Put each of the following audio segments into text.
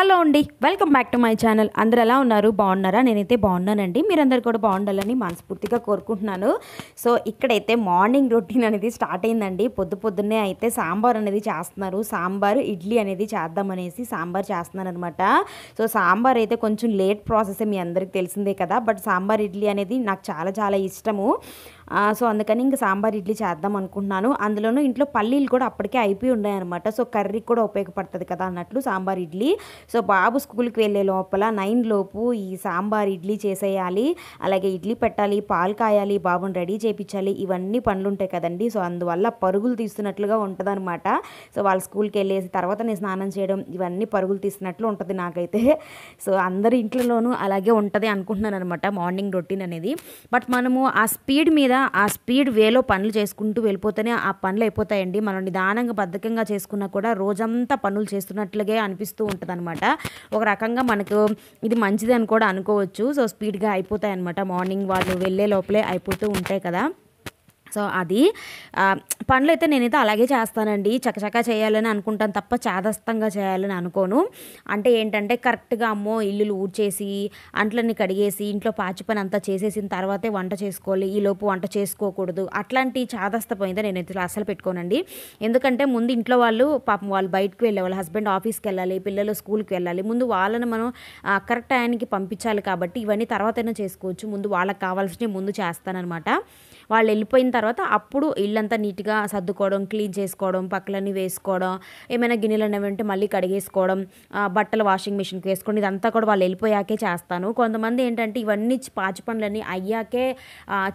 Hello అండి welcome back to my channel. అందరు ఎలా ఉన్నారు? బాగున్నారా? నేనైతే బాగున్నానండి. మీరందరు కూడా బాగుండాలని మనస్ఫూర్తిగా కోరుకుంటున్నాను. సో ఇక్కడైతే మార్నింగ్ రొటీన్ అనేది స్టార్ట్ అయిందండి. పొద్దు పొద్దున్నే అయితే సాంబార్ అనేది చేస్తున్నారు. సాంబార్ ఇడ్లీ అనేది చేద్దామనేసి సాంబార్ చేస్తున్నారు అనమాట సో సాంబార్ అయితే కొంచెం లేట్ ప్రాసెస్ మీ అందరికి తెలిసిందే కదా. బట్ సాంబార్ ఇడ్లీ అనేది నాకు చాలా చాలా ఇష్టము. సో అందుకని ఇంకా సాంబార్ ఇడ్లీ చేద్దాం అనుకుంటున్నాను. అందులోనూ ఇంట్లో పల్లీలు కూడా అప్పటికే అయిపోయి ఉన్నాయన్నమాట. సో కర్రీకి కూడా ఉపయోగపడుతుంది కదా అన్నట్లు సాంబార్ ఇడ్లీ. సో బాబు స్కూల్కి వెళ్ళే లోపల నైన్ లోపు ఈ సాంబార్ ఇడ్లీ చేసేయాలి. అలాగే ఇడ్లీ పెట్టాలి పాలు కాయాలి బాబుని రెడీ చేయించాలి ఇవన్నీ పనులు ఉంటాయి కదండి. సో అందువల్ల పరుగులు తీస్తున్నట్లుగా ఉంటుందన్నమాట. సో వాళ్ళ స్కూల్కి వెళ్ళేసి తర్వాత నేను స్నానం చేయడం ఇవన్నీ పరుగులు తీస్తున్నట్లు ఉంటుంది నాకైతే. సో అందరి ఇంట్లోనూ అలాగే ఉంటుంది అనుకుంటున్నాను అనమాట మార్నింగ్ రొటీన్ అనేది. బట్ మనము ఆ స్పీడ్ మీద ఆ స్పీడ్ వేలో పనులు చేసుకుంటూ వెళ్ళిపోతేనే ఆ పనులు అయిపోతాయండి. మనం నిదానంగా బద్ధకంగా చేసుకున్నా కూడా రోజంతా పనులు చేస్తున్నట్లుగే అనిపిస్తూ ఉంటుంది అనమాట ఒక రకంగా మనకు ఇది మంచిది అని కూడా అనుకోవచ్చు. సో స్పీడ్గా అయిపోతాయి అనమాట మార్నింగ్ వాళ్ళు వెళ్ళే లోపలే అయిపోతూ ఉంటాయి కదా. సో అది పనులు అయితే నేనైతే అలాగే చేస్తానండి. చకచకా చేయాలని అనుకుంటాను తప్ప చాదస్తంగా చేయాలని అనుకోను. అంటే ఏంటంటే కరెక్ట్గా అమ్మో ఇల్లులు ఊడ్చేసి అంట్లన్నీ కడిగేసి ఇంట్లో పాచి పని అంతా చేసేసిన తర్వాతే వంట చేసుకోవాలి ఈ లోపు వంట చేసుకోకూడదు. అట్లాంటి చాదస్త పోయిందా నేనైతే అసలు పెట్టుకోనండి. ఎందుకంటే ముందు ఇంట్లో వాళ్ళు పాపం వాళ్ళు బయటకు వెళ్ళే వాళ్ళ హస్బెండ్ ఆఫీస్కి వెళ్ళాలి పిల్లలు స్కూల్కి వెళ్ళాలి. ముందు వాళ్ళని మనం కరెక్ట్ టైంకి పంపించాలి కాబట్టి ఇవన్నీ తర్వాతైనా చేసుకోవచ్చు. ముందు వాళ్ళకి కావాల్సినవి ముందు చేస్తానన్నమాట. వాళ్ళు వెళ్ళిపోయిన తర్వాత అప్పుడు ఇల్లంతా నీట్గా సర్దుకోవడం క్లీన్ చేసుకోవడం పక్కలన్నీ వేసుకోవడం ఏమైనా గిన్నెలు అనేవి ఉంటే మళ్ళీ కడిగేసుకోవడం బట్టలు వాషింగ్ మిషన్కి వేసుకోవడం ఇదంతా కూడా వాళ్ళు వెళ్ళిపోయాకే చేస్తాను. కొంతమంది ఏంటంటే ఇవన్నీ పాచి పనులన్నీ అయ్యాకే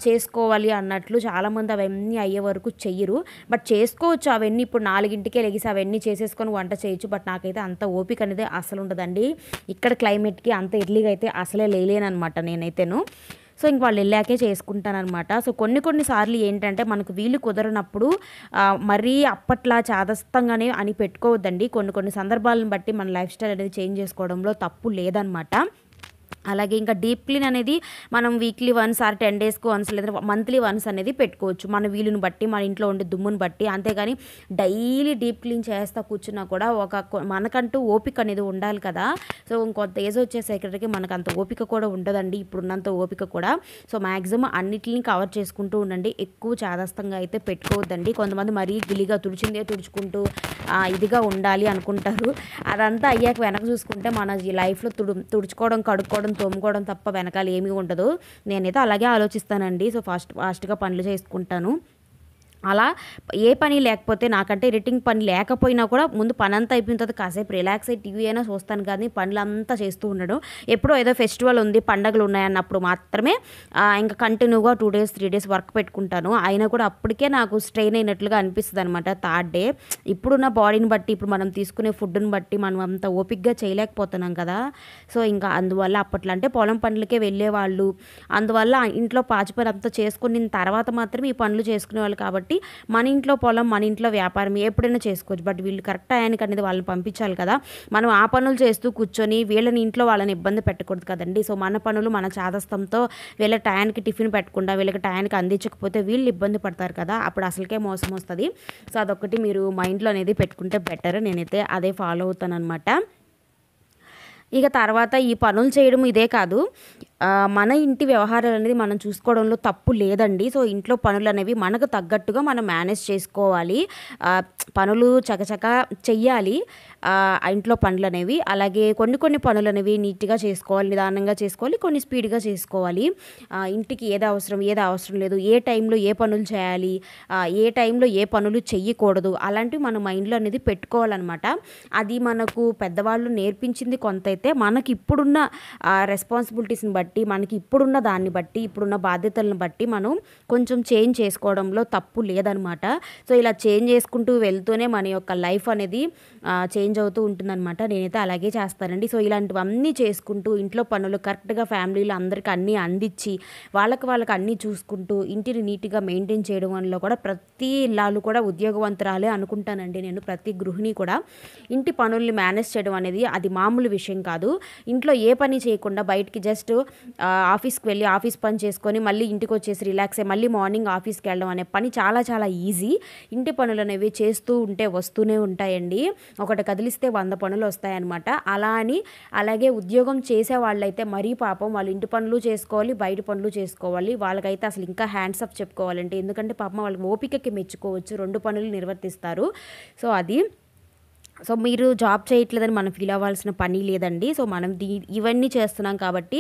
చేసుకోవాలి అన్నట్లు చాలామంది అవన్నీ అయ్యే వరకు చెయ్యరు. బట్ చేసుకోవచ్చు అవన్నీ ఇప్పుడు నాలుగింటికే లెగిసి అవన్నీ చేసేసుకొని వంట చేయొచ్చు బట్ నాకైతే అంత ఓపిక అనేది అసలు ఉండదండి. ఇక్కడ క్లైమేట్కి అంత ఎర్లీగా అయితే అసలే లేలేనమాట నేనైతేను. సో ఇంక వాళ్ళు వెళ్ళాకే చేసుకుంటానమాట సో కొన్ని కొన్ని సార్లు ఏంటంటే మనకు వీలు కుదరనప్పుడు మరీ అప్పట్లా చాదస్తంగానే అని పెట్టుకోవద్దండి. కొన్ని కొన్ని సందర్భాలను బట్టి మన లైఫ్ స్టైల్ అనేది చేంజ్ చేసుకోవడంలో తప్పు లేదనమాట అలాగే ఇంకా డీప్ క్లీన్ అనేది మనం వీక్లీ వన్స్ ఆర్ టెన్ డేస్కి వన్స్ లేదా మంత్లీ వన్స్ అనేది పెట్టుకోవచ్చు. మన వీలుని బట్టి మన ఇంట్లో ఉండే దుమ్ముని బట్టి. అంతేగాని డైలీ డీప్ క్లీన్ చేస్తా కూర్చున్నా కూడా ఒక మనకంటూ ఓపిక అనేది ఉండాలి కదా. సో ఇంకొంత ఏజ్ వచ్చేసరికి మనకు అంత ఓపిక కూడా ఉండదండి. ఇప్పుడున్నంత ఓపిక కూడా. సో మ్యాక్సిమం అన్నిటిని కవర్ చేసుకుంటూ ఉండండి. ఎక్కువ చాదస్తంగా అయితే పెట్టుకోవద్దండి. కొంతమంది మరీ గిలిగా తుడిచిందే తుడుచుకుంటూ ఇదిగా ఉండాలి అనుకుంటారు. అదంతా అయ్యాక వెనక చూసుకుంటే మన లైఫ్లో తుడు తుడుచుకోవడం కడుక్కోవడం తోముకోవడం తప్ప వెనకాల ఏమీ ఉండదు. నేనైతే అలాగే ఆలోచిస్తానండి. సో ఫాస్ట్ ఫాస్ట్గా పనులు చేసుకుంటాను. అలా ఏ పని లేకపోతే నాకంటే రిటింగ్ పని లేకపోయినా కూడా ముందు పని అంతా అయిపోయిన తర్వాత కాసేపు రిలాక్స్ అయ్యి టీవీ అయినా చూస్తాను కానీ పనులంతా చేస్తూ ఉండడం. ఎప్పుడో ఏదో ఫెస్టివల్ ఉంది పండగలు ఉన్నాయన్నప్పుడు మాత్రమే ఇంకా కంటిన్యూగా two days three days work పెట్టుకుంటాను. అయినా కూడా అప్పటికే నాకు స్ట్రెయిన్ అయినట్లుగా అనిపిస్తుంది అనమాట థర్డ్ డే. ఇప్పుడున్న బాడీని బట్టి ఇప్పుడు మనం తీసుకునే ఫుడ్ని బట్టి మనం అంత ఓపిక్గా చేయలేకపోతున్నాం కదా. సో ఇంకా అందువల్ల అప్పట్లో అంటే పొలం పనులకే వెళ్ళేవాళ్ళు. అందువల్ల ఇంట్లో పాచి పని అంతా చేసుకున్న తర్వాత మాత్రమే ఈ పనులు చేసుకునేవాళ్ళు కాబట్టి కాబట్టి మన ఇంట్లో పొలం మన ఇంట్లో వ్యాపారం ఎప్పుడైనా చేసుకోవచ్చు. బట్ వీళ్ళు కరెక్ట్ టయానికి అనేది వాళ్ళని పంపించాలి కదా. మనం ఆ పనులు చేస్తూ కూర్చొని వీళ్ళని ఇంట్లో వాళ్ళని ఇబ్బంది పెట్టకూడదు కదండి. సో మన పనులు మన చాదస్తంతో వీళ్ళ టయానికి టిఫిన్ పెట్టకుండా వీళ్ళకి టయానికి అందించకపోతే వీళ్ళు ఇబ్బంది పడతారు కదా. అప్పుడు అసలుకే మోసం వస్తుంది. సో అదొకటి మీరు మైండ్లో అనేది పెట్టుకుంటే బెటర్. నేనైతే అదే ఫాలో అవుతాను అనమాట ఇక తర్వాత ఈ పనులు చేయడం ఇదే కాదు. మన ఇంటి వ్యవహారాలు అనేది మనం చూసుకోవడంలో తప్పు లేదండి. సో ఇంట్లో పనులు అనేవి మనకు తగ్గట్టుగా మనం మేనేజ్ చేసుకోవాలి. పనులు చకచక చెయ్యాలి. ఇంట్లో పనులు అనేవి అలాగే కొన్ని కొన్ని పనులు అనేవి నీట్గా చేసుకోవాలి నిదానంగా చేసుకోవాలి కొన్ని స్పీడ్గా చేసుకోవాలి. ఇంటికి ఏది అవసరం ఏది అవసరం లేదు ఏ టైంలో ఏ పనులు చేయాలి ఏ టైంలో ఏ పనులు చెయ్యకూడదు అలాంటివి మన మైండ్లో అనేది పెట్టుకోవాలన్నమాట. అది మనకు పెద్దవాళ్ళు నేర్పించింది కొంత అయితే మనకి ఇప్పుడున్న రెస్పాన్సిబిలిటీస్ని బట్టి మనకి ఇప్పుడున్న దాన్ని బట్టి ఇప్పుడున్న బాధ్యతలను బట్టి మనం కొంచెం చేంజ్ చేసుకోవడంలో తప్పు లేదనమాట సో ఇలా చేంజ్ చేసుకుంటూ వెళ్తూనే మన యొక్క లైఫ్ అనేది చేంజ్ అవుతూ ఉంటుందన్నమాట. నేనైతే అలాగే చేస్తానండి. సో ఇలాంటివన్నీ చేసుకుంటూ ఇంట్లో పనులు కరెక్ట్గా ఫ్యామిలీలో అందరికీ అన్నీ అందించి వాళ్ళకి వాళ్ళకి అన్నీ చూసుకుంటూ ఇంటిని నీట్గా మెయింటైన్ చేయడం వల్ల కూడా ప్రతి ఇల్లాలు కూడా ఉద్యోగవంతురాలే అనుకుంటానండి నేను. ప్రతి గృహిణి కూడా ఇంటి పనుల్ని మేనేజ్ చేయడం అనేది అది మామూలు విషయం కాదు. ఇంట్లో ఏ పని చేయకుండా బయటికి జస్ట్ ఆఫీస్కి వెళ్ళి ఆఫీస్ పని చేసుకొని మళ్ళీ ఇంటికి వచ్చేసి రిలాక్స్ అయ్యి మళ్ళీ మార్నింగ్ ఆఫీస్కి వెళ్ళడం అనే పని చాలా చాలా ఈజీ. ఇంటి పనులు అనేవి చేస్తూ ఉంటే వస్తూనే ఉంటాయండి. ఒకటి కదిలిస్తే వంద పనులు వస్తాయన్నమాట. అలా అని అలాగే ఉద్యోగం చేసే వాళ్ళైతే మరీ పాపం వాళ్ళు ఇంటి పనులు చేసుకోవాలి బయట పనులు చేసుకోవాలి. వాళ్ళకైతే అసలు ఇంకా హ్యాండ్స్ అప్ చెప్పుకోవాలంటే. ఎందుకంటే పాపం వాళ్ళకి ఓపికకి మెచ్చుకోవచ్చు. రెండు పనులు నిర్వర్తిస్తారు. సో అది సో మీరు జాబ్ చేయట్లేదని మనం ఫీల్ అవ్వాల్సిన పని లేదండి. సో మనం దీ ఇవన్నీ చేస్తున్నాం కాబట్టి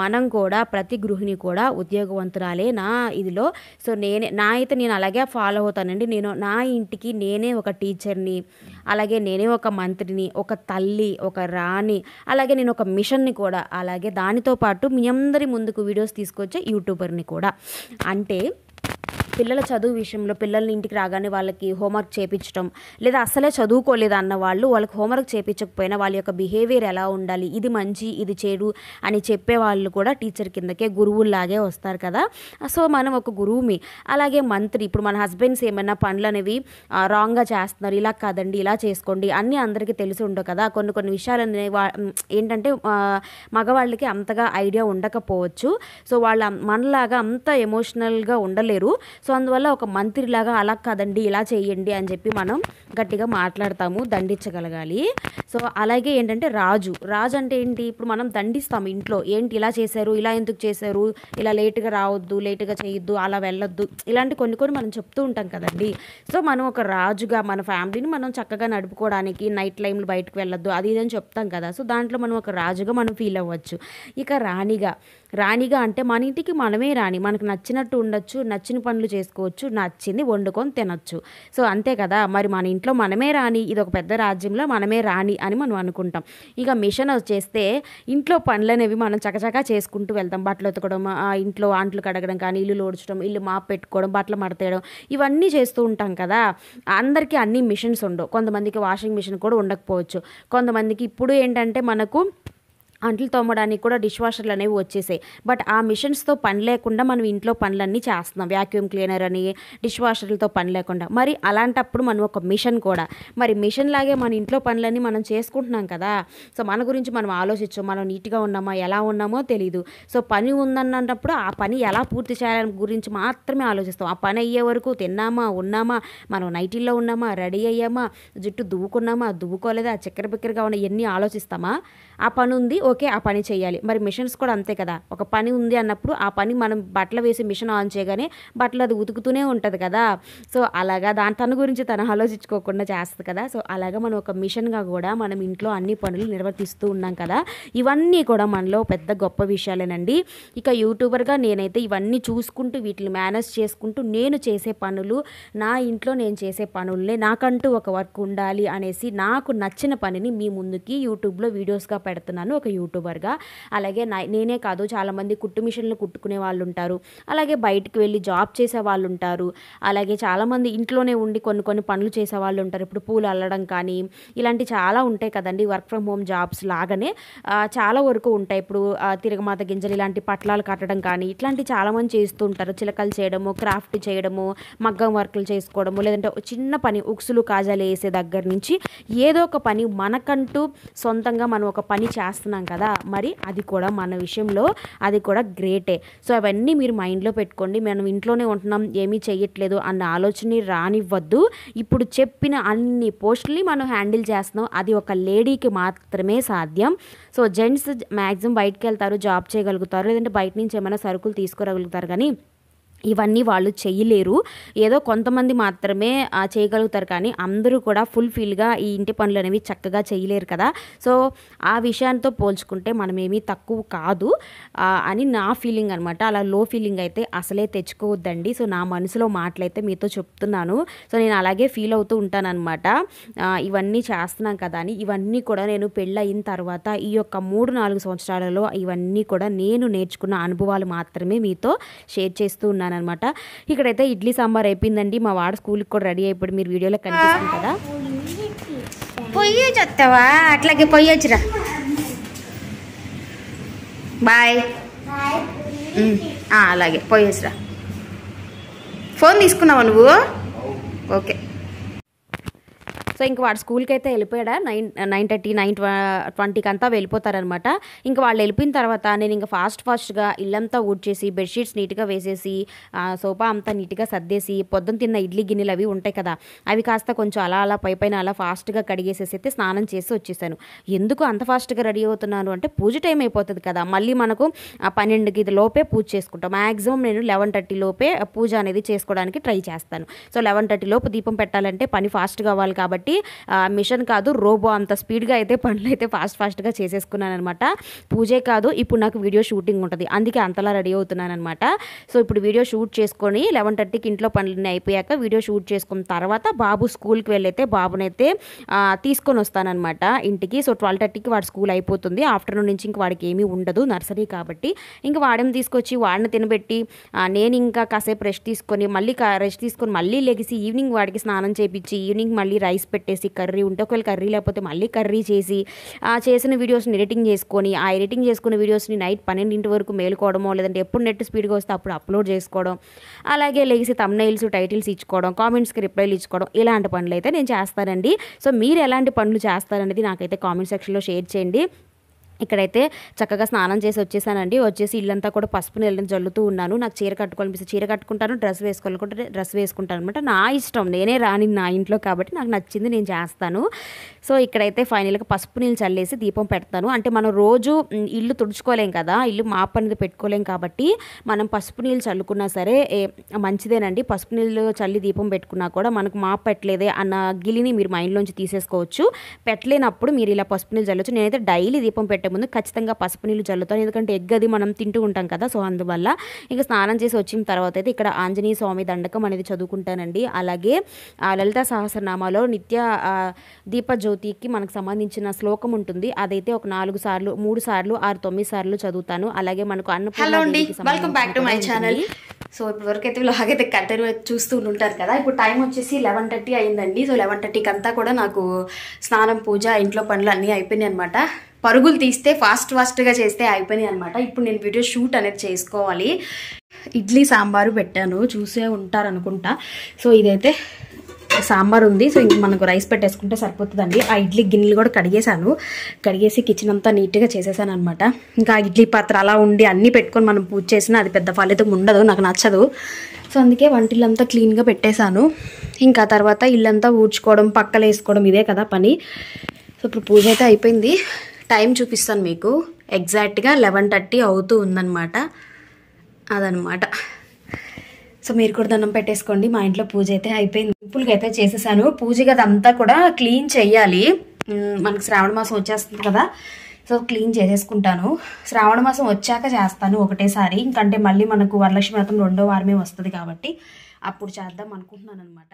మనం కూడా ప్రతి గృహిణి కూడా ఉద్యోగవంతురాలే నా ఇదిలో. సో నేనే నా అయితే నేను అలాగే ఫాలో అవుతానండి. నేను నా ఇంటికి నేనే ఒక టీచర్ని అలాగే నేనే ఒక మంత్రిని ఒక తల్లి ఒక రాణి అలాగే నేను ఒక మిషన్ని కూడా అలాగే దానితో పాటు మీ అందరి ముందుకు వీడియోస్ తీసుకొచ్చే యూట్యూబర్ని కూడా. అంటే పిల్లల చదువు విషయంలో పిల్లల్ని ఇంటికి రాగానే వాళ్ళకి హోంవర్క్ చేపించడం లేదా అసలే చదువుకోలేదు అన్న వాళ్ళు వాళ్ళకి హోంవర్క్ చేపించకపోయినా వాళ్ళ యొక్క బిహేవియర్ ఎలా ఉండాలి? ఇది మంచి ఇది చెడు అని చెప్పే వాళ్ళు కూడా టీచర్ కిందకే గురువుల్లాగే వస్తారు కదా. సో మనం ఒక గురువుమి. అలాగే మంత్రి ఇప్పుడు మన హస్బెండ్స్ ఏమైనా పనులు అనేవి రాంగ్గా చేస్తున్నారు ఇలా కాదండి ఇలా చేసుకోండి అన్నీ అందరికీ తెలిసి ఉండవు కదా. కొన్ని కొన్ని విషయాలు ఏంటంటే మగవాళ్ళకి అంతగా ఐడియా ఉండకపోవచ్చు. సో వాళ్ళ మనలాగా అంత ఎమోషనల్గా ఉండలేరు సో అందువల్ల ఒక మంత్రిలాగా అలా కాదండి ఇలా చేయండి అని చెప్పి మనం గట్టిగా మాట్లాడతాము దండించగలగాలి. సో అలాగే ఏంటంటే రాజు. రాజు అంటే ఏంటి? ఇప్పుడు మనం దండిస్తాము ఇంట్లో. ఏంటి ఇలా చేశారు ఇలా ఎందుకు చేశారు? ఇలా లేటుగా రావద్దు లేటుగా చేయొద్దు అలా వెళ్ళొద్దు. ఇలాంటి కొన్ని కొన్ని మనం చెప్తూ ఉంటాం కదండి. సో మనం ఒక రాజుగా మన ఫ్యామిలీని మనం చక్కగా నడుపుకోవడానికి నైట్ టైంలో బయటకు వెళ్ళొద్దు. అది ఇది అని చెప్తాం కదా. సో దాంట్లో మనం ఒక రాజుగా మనం ఫీల్ అవ్వచ్చు. ఇక రాణిగా. రాణిగా అంటే మన ఇంటికి మనమే రాణి. మనకు నచ్చినట్టు ఉండొచ్చు నచ్చిన పనులు చేసుకోవచ్చు నచ్చింది వండుకొని తినొచ్చు. సో అంతే కదా. మరి మన ఇంట్లో మనమే రాణి ఇది ఒక పెద్ద రాజ్యంలో మనమే రాణి అని మనం అనుకుంటాం. ఇక మిషన్ వచ్చేస్తే ఇంట్లో పనులు అనేవి మనం చకచకా చేసుకుంటూ వెళ్తాం. బట్టలు ఉతకడం ఇంట్లో ఆంట్లు కడగడం కానీ ఇల్లు లోడ్చడం ఇల్లు మాప్ పెట్టుకోవడం బట్టలు మడతేయడం ఇవన్నీ చేస్తూ ఉంటాం కదా. అందరికీ అన్ని మిషన్స్ ఉండవు. కొంతమందికి వాషింగ్ మిషన్ కూడా ఉండకపోవచ్చు. కొంతమందికి ఇప్పుడు ఏంటంటే మనకు అంట్లు తోమడానికి కూడా డిష్ వాషర్లు అనేవి వచ్చేసాయి. బట్ ఆ మిషన్స్తో పని లేకుండా మనం ఇంట్లో పనులన్నీ చేస్తున్నాం. వ్యాక్యూమ్ క్లీనర్ అని డిష్ వాషర్లతో పని లేకుండా. మరి అలాంటప్పుడు మనం ఒక మిషన్ కూడా మరి మిషన్ లాగే మన ఇంట్లో పనులన్నీ మనం చేసుకుంటున్నాం కదా. సో మన గురించి మనం ఆలోచించాం. మనం నీట్గా ఉన్నామా ఎలా ఉన్నామో తెలియదు సో పని ఉందన్నప్పుడు ఆ పని ఎలా పూర్తి చేయాలని గురించి మాత్రమే ఆలోచిస్తాం. ఆ పని అయ్యే వరకు తిన్నామా ఉన్నామా మనం నైటీల్లో ఉన్నామా రెడీ అయ్యామా జుట్టు దువ్వుకున్నామా దువ్వుకోలేదా చక్కెర బిక్కరగా ఉన్న ఎన్ని ఆలోచిస్తామా? ఆ పని ఉంది ఓకే ఆ పని చేయాలి. మరి మిషన్స్ కూడా అంతే కదా. ఒక పని ఉంది అన్నప్పుడు ఆ పని మనం బట్టలు వేసి మిషన్ ఆన్ చేయగానే బట్టలు అది ఉతుకుతూనే ఉంటుంది కదా. సో అలాగా దాని తన గురించి తను ఆలోచించుకోకుండా చేస్తుంది కదా. సో అలాగా మనం ఒక మిషన్గా కూడా మనం ఇంట్లో అన్ని పనులు నిర్వర్తిస్తూ ఉన్నాం కదా. ఇవన్నీ కూడా మనలో పెద్ద గొప్ప విషయాలేనండి. ఇక యూట్యూబర్గా నేనైతే ఇవన్నీ చూసుకుంటూ వీటిని మేనేజ్ చేసుకుంటూ నేను చేసే పనులు నా ఇంట్లో నేను చేసే పనులనే నాకంటూ ఒక వర్క్ ఉండాలి అనేసి నాకు నచ్చిన పనిని మీ ముందుకి యూట్యూబ్లో వీడియోస్గా పెడుతున్నాను ఒక యూట్యూబర్గా. అలాగే నేనే కాదు చాలామంది కుట్టు మిషన్లు కుట్టుకునే వాళ్ళు ఉంటారు అలాగే బయటికి వెళ్ళి జాబ్ చేసే వాళ్ళు ఉంటారు అలాగే చాలామంది ఇంట్లోనే ఉండి కొన్ని కొన్ని పనులు చేసే వాళ్ళు ఉంటారు ఇప్పుడు పూలు అల్లడం కానీ ఇలాంటి చాలా ఉంటాయి కదండి వర్క్ ఫ్రమ్ హోమ్ జాబ్స్ లాగానే. చాలా వరకు ఉంటాయి. ఇప్పుడు తిరగమాత గింజలు ఇలాంటి పట్లాలు కట్టడం కానీ ఇట్లాంటి చాలామంది చేస్తూ ఉంటారు. చిలకలు చేయడము క్రాఫ్ట్ చేయడము మగ్గం వర్క్లు చేసుకోవడము లేదంటే చిన్న పని ఉక్సులు కాజాలు వేసే దగ్గర నుంచి ఏదో ఒక పని మనకంటూ సొంతంగా మనం ఒక పని చేస్తున్నాం కదా మరి అది కూడా మన విషయంలో అది కూడా గ్రేటే. సో అవన్నీ మీరు మైండ్లో పెట్టుకోండి. మనం ఇంట్లోనే ఉంటున్నాం ఏమీ చేయట్లేదు అన్న ఆలోచన రానివ్వద్దు. ఇప్పుడు చెప్పిన అన్ని పోస్టుల్ని మనం హ్యాండిల్ చేస్తున్నాం. అది ఒక లేడీకి మాత్రమే సాధ్యం. సో జెంట్స్ మ్యాక్సిమం బయటకు వెళ్తారు జాబ్ చేయగలుగుతారు లేదంటే బయట నుంచి ఏమైనా సరుకులు తీసుకురాగలుగుతారు కానీ ఇవన్నీ వాళ్ళు చేయలేరు. ఏదో కొంతమంది మాత్రమే చేయగలుగుతారు కానీ అందరూ కూడా ఫుల్ఫిల్గా ఈ ఇంటి పనులు అనేవి చక్కగా చేయలేరు కదా. సో ఆ విషయాలతో పోల్చుకుంటే మనమేమీ తక్కువ కాదు. అని నా ఫీలింగ్ అనమాట అలా లో ఫీలింగ్ అయితే అసలే తెచ్చుకోవద్దండి. సో నా మనసులో మాటలైతే మీతో చెప్తున్నాను. సో నేను అలాగే ఫీల్ అవుతూ ఉంటానన్నమాట. ఇవన్నీ చేస్తున్నాం కదా అని. ఇవన్నీ కూడా నేను పెళ్ళయిన తర్వాత ఈ యొక్క మూడు నాలుగు సంవత్సరాలలో ఇవన్నీ కూడా నేను నేర్చుకున్న అనుభవాలు మాత్రమే మీతో షేర్ చేస్తూ ఉన్నాను. అనమాట ఇక్కడైతే ఇడ్లీ సాంబార్ అయిపోయిందండి. మా వాడు స్కూల్కి కూడా రెడీ అయిపోయి మీరు వీడియోలో కనిపిస్తుంది కదా. పొయ్యి చెప్తావా? అట్లాగే పొయ్యి వచ్చిరా. బాయ్. అలాగే. పోయేసిరా ఫోన్ తీసుకున్నావా నువ్వు? ఓకే. సో ఇంక వాడు స్కూల్కి అయితే వెళ్ళిపోయాడా? నైన్ నైన్ థర్టీ నైన్ ట్వంటీకి అంతా వెళ్ళిపోతారనమాట. ఇంకా వాళ్ళు వెళ్ళిపోయిన తర్వాత నేను ఇంకా ఫాస్ట్ ఫాస్ట్గా ఇల్లంతా ఊడ్చేసి బెడ్షీట్స్ నీట్గా వేసేసి సోఫా అంతా నీట్గా సర్దేసి పొద్దున తిన్న ఇడ్లీ గిన్నెలు అవి ఉంటాయి కదా అవి కాస్త కొంచెం అలా అలా పై పైన అలా ఫాస్ట్గా కడిగేసేసి అయితే స్నానం చేసి వచ్చేసాను. ఎందుకు అంత ఫాస్ట్గా రెడీ అవుతున్నాను అంటే పూజ టైం అయిపోతుంది కదా మళ్ళీ మనకు పన్నెండుకి ఇది లోపే పూజ చేసుకుంటాం. మ్యాక్సిమం నేను లెవెన్ థర్టీ లోపే పూజ అనేది చేసుకోవడానికి ట్రై చేస్తాను. సో లెవెన్ థర్టీ లోపు దీపం పెట్టాలంటే పని ఫాస్ట్గా అవ్వాలి కాబట్టి కాబట్టి మిషన్ కాదు రోబో అంత స్పీడ్గా అయితే పనులు అయితే ఫాస్ట్ ఫాస్ట్గా చేసేసుకున్నాను అనమాట పూజే కాదు ఇప్పుడు నాకు వీడియో షూటింగ్ ఉంటుంది. అందుకే అంతలా రెడీ అవుతున్నాను అనమాట సో ఇప్పుడు వీడియో షూట్ చేసుకొని లెవెన్ థర్టీకి ఇంట్లో పనులన్నీ అయిపోయాక వీడియో షూట్ చేసుకున్న తర్వాత బాబు స్కూల్కి వెళ్ళైతే బాబునైతే తీసుకొని వస్తానన్నమాట ఇంటికి. సో ట్వెల్వ్ థర్టీకి వాడు స్కూల్ అయిపోతుంది. ఆఫ్టర్నూన్ నుంచి ఇంక వాడికి ఏమీ ఉండదు నర్సరీ కాబట్టి. ఇంక వాడిని తీసుకొచ్చి వాడిని తినబెట్టి నేను ఇంకా కాసేపు రెస్ట్ తీసుకొని మళ్ళీ రెస్ట్ తీసుకొని మళ్ళీ లెగిసి ఈవినింగ్ వాడికి స్నానం చేయించి ఈవినింగ్ మళ్ళీ రైస్ పెట్టేసి కర్రీ ఉంటే ఒకవేళ కర్రీ లేకపోతే మళ్ళీ కర్రీ చేసి ఆ, చేసిన వీడియోస్ని ఎడిటింగ్ చేసుకొని ఆ ఎడిటింగ్ చేసుకున్న వీడియోస్ని నైట్ పన్నెండింటి వరకు మేలుకోవడమో లేదంటే ఎప్పుడు నెట్ స్పీడ్గా వస్తే అప్పుడు అప్లోడ్ చేసుకోవడం అలాగే లేచి తమ్నైల్స్ టైటిల్స్ ఇచ్చుకోవడం కామెంట్స్కి రిప్లైలు ఇచ్చుకోవడం ఇలాంటి పనులు అయితే నేను చేస్తానండి. సో మీరు ఎలాంటి పనులు చేస్తారనేది నాకైతే కామెంట్ సెక్షన్లో షేర్ చేయండి. ఇక్కడైతే చక్కగా స్నానం చేసి వచ్చేసానండి. వచ్చేసి ఇల్లంతా కూడా పసుపు నీళ్ళని జల్లుతూ ఉన్నాను. నాకు చీర కట్టుకోవాలనిపిస్తే చీర కట్టుకుంటాను డ్రెస్ వేసుకోవాలనుకుంటే డ్రెస్ వేసుకుంటాను అనమాట నా ఇష్టం. నేనే రాని నా ఇంట్లో కాబట్టి నాకు నచ్చింది నేను చేస్తాను. సో ఇక్కడైతే ఫైనల్గా పసుపు నీళ్ళు చల్లేసి దీపం పెడతాను. అంటే మనం రోజు ఇల్లు తుడుచుకోలేం కదా ఇల్లు మాప్ అనేది పెట్టుకోలేం కాబట్టి మనం పసుపు నీళ్ళు చల్లుకున్నా సరే మంచిదేనండి. పసుపు నీళ్ళు చల్లి దీపం పెట్టుకున్నా కూడా మనకు మాప్ పెట్టలేదే అన్న గిలిని మీరు మైండ్లోంచి తీసేసుకోవచ్చు. పెట్టలేనప్పుడు మీరు ఇలా పసుపు నీళ్ళు చల్లొచ్చు. నేనైతే డైలీ దీపం పెట్టే ముందు ఖచ్చితంగా పసుపు నీళ్ళు చల్లుతాను ఎందుకంటే ఎగ్ అది మనం తింటూ ఉంటాం కదా సో అందువల్ల ఇంకా స్నానం చేసి వచ్చిన తర్వాత అయితే ఇక్కడ ఆంజనేయ స్వామి దండకం అనేది చదువుకుంటానండి. అలాగే ఆ లలిత సహస్రనామాలో నిత్య ఆ, దీప జ్యోతికి మనకు సంబంధించిన శ్లోకం ఉంటుంది. అదైతే ఒక నాలుగు సార్లు మూడు సార్లు ఆరు తొమ్మిది సార్లు చదువుతాను. అలాగే మనకు అన్నపూర్ణ హలో అండి welcome back to my channel. So ఇప్పుడు వరకు అయితే వ్లాగ్ అయితే కంటిన్యూ చూస్తూ ఉంటారు కదా. ఇప్పుడు టైం వచ్చేసి లెవెన్ థర్టీ అయిందండి. సో లెవెన్ థర్టీకి అంతా కూడా నాకు స్నానం పూజ ఇంట్లో పనులు అన్నీ అయిపోయినాయి అనమాట పరుగులు తీస్తే ఫాస్ట్ ఫాస్ట్గా చేస్తే అయిపోయినాయి అనమాట ఇప్పుడు నేను వీడియో షూట్ అనేది చేసుకోవాలి. ఇడ్లీ సాంబారు పెట్టాను. చూసే ఉంటారనుకుంటా సో ఇదైతే సాంబార్ ఉంది. సో ఇంక మనకు రైస్ పెట్టేసుకుంటే సరిపోతుందండి. ఆ ఇడ్లీ గిన్నెలు కూడా కడిగేశాను. కడిగేసి కిచెన్ అంతా నీట్గా చేసేసాను అనమాట ఇంకా ఆ ఇడ్లీ పాత్ర అలా ఉండి అన్నీ పెట్టుకొని మనం పూజ చేసినా అది పెద్ద ఫలితం ఉండదు నాకు నచ్చదు. సో అందుకే వంటిల్లంతా క్లీన్గా పెట్టేశాను. ఇంకా తర్వాత ఇల్లంతా ఊడ్చుకోవడం పక్కలు వేసుకోవడం ఇదే కదా పని. సో ఇప్పుడు పూజ అయితే అయిపోయింది. టైం చూపిస్తాను మీకు. ఎగ్జాక్ట్గా లెవెన్ థర్టీ అవుతూ ఉందన్నమాట. అదనమాట సో మీరు కూడా దండం పెట్టేసుకోండి. మా ఇంట్లో పూజ అయితే అయిపోయింది. సింపుల్గా అయితే చేసేసాను. పూజ గదంతా కూడా క్లీన్ చేయాలి. మనకు మనకి శ్రావణ మాసం వచ్చేస్తుంది కదా. సో క్లీన్ చేసేసుకుంటాను. శ్రావణ మాసం వచ్చాక చేస్తాను ఒకటేసారి. ఇంకంటే మళ్ళీ మనకు వరలక్ష్మి వ్రతం రెండో వారమే వస్తుంది కాబట్టి అప్పుడు చేద్దాం అనుకుంటున్నాను అనమాట